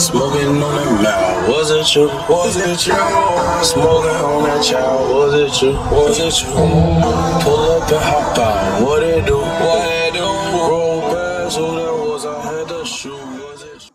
Smoking on that mouth, was it you? Was it you? Smoking on that child, was it you? Was it you? Pull up and hop out, what it do? What it do? Roll past who that was, I had to shoot, was it?